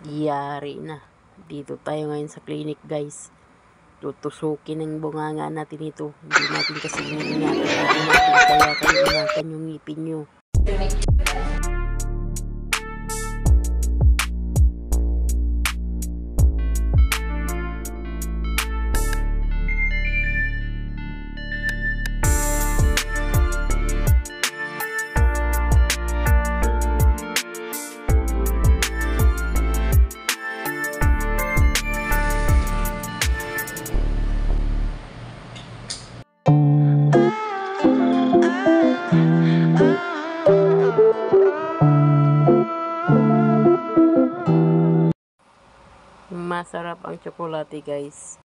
Yari na. Dito tayo ngayon sa clinic guys. Tutusukin ang bunganga natin ito. Hindi natin kasi ingatan. Hindi natin kaya kayo ingatan yung ngipin nyo. Masarap ang tsokolate guys.